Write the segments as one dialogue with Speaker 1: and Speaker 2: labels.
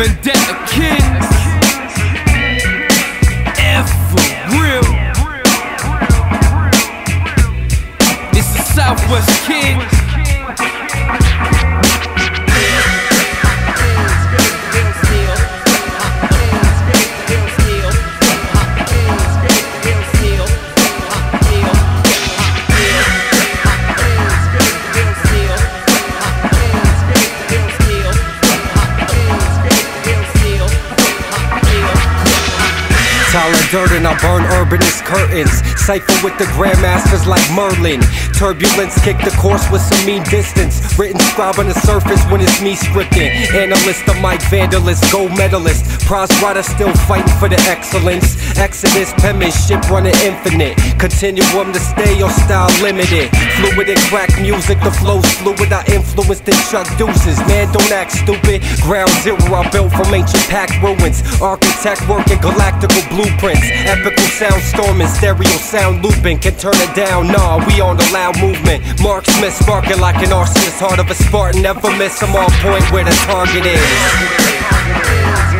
Speaker 1: Vendetta Kingz real. It's the Southwest King.
Speaker 2: Tyler and I burn urbanist curtains. Cypher with the grandmasters like Merlin. Turbulence kick the course with some mean distance. Written scribe on the surface when it's me scripting. Analyst, the mic vandalist, gold medalist. Prize writer still fighting for the excellence. Exodus, penmanship running infinite. Continuum to stay your style limited. Fluid and crack music, the flow's fluid. I influenced the Chuck Deuces. Man, don't act stupid. Ground zero, I built from ancient packed ruins. Architect working galactical blueprints. Epical sound storming, stereo sound looping. Can turn it down, nah, we on the loud movement. Mark Smith sparking like an arsonist. Heart of a Spartan, never miss. I'm on point where the target is.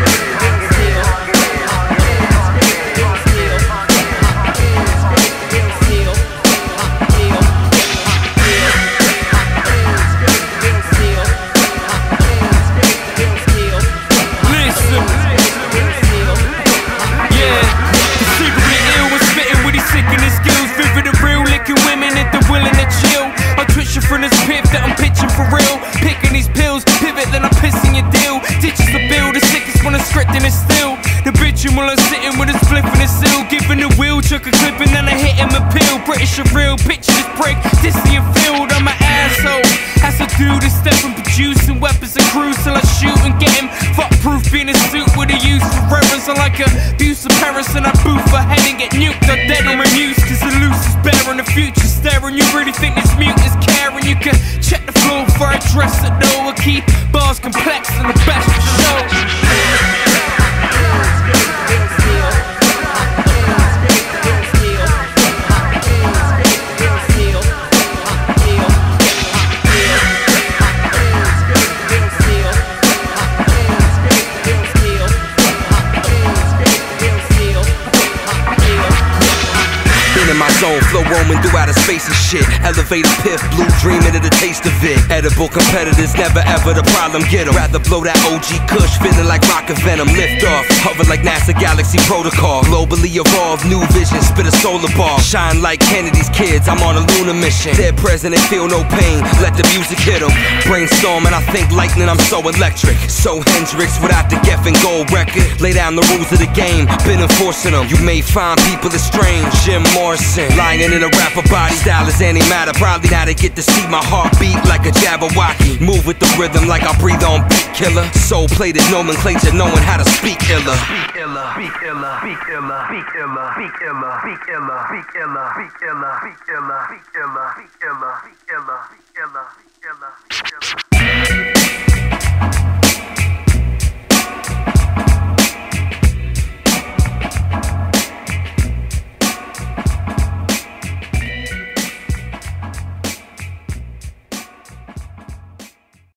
Speaker 1: The while I'm sitting with a spliff and a seal. Giving the wheel, chuck a clip and then I hit him a pill. British and real, picture this prick. This the field, I'm an asshole. Has to do this step and producing weapons and crews till I shoot and get him. Fuck proof being a suit with a use for reverence. I like abuse of parents and I boo for head and get nuked. I'm dead on amused cause the loose is better in the future. Staring, you really think this mute is caring? You can check the floor before I dress though. I keep bars complex and the best
Speaker 3: soul flow roaming through outer space and shit. Elevator piff, blue dreaming of the taste of it. Edible competitors, never ever the problem get 'em. Rather blow that OG kush, feeling like rocket venom. Lift off, hover like NASA Galaxy Protocol. Globally evolved, new vision, spit a solar ball. Shine like Kennedy's kids, I'm on a lunar mission. Dead president, feel no pain, let the music hit 'em. Brainstorm and I think lightning, I'm so electric. So Hendrix without the Geffen gold record. Lay down the rules of the game, been enforcing them. You may find people as strange. Jim Morrison, in a rapper body. Style is antimatter, probably now they get to see my heartbeat like a Jabberwocky. Move with the rhythm like I breathe on beat killer. Soul plated nomenclature, knowing how to speak iller. Speak iller, speak iller, speak iller, speak iller, speak iller, speak iller, speak iller, speak iller, speak iller, speak iller, speak iller, speak iller, speak iller, speak iller, speak iller.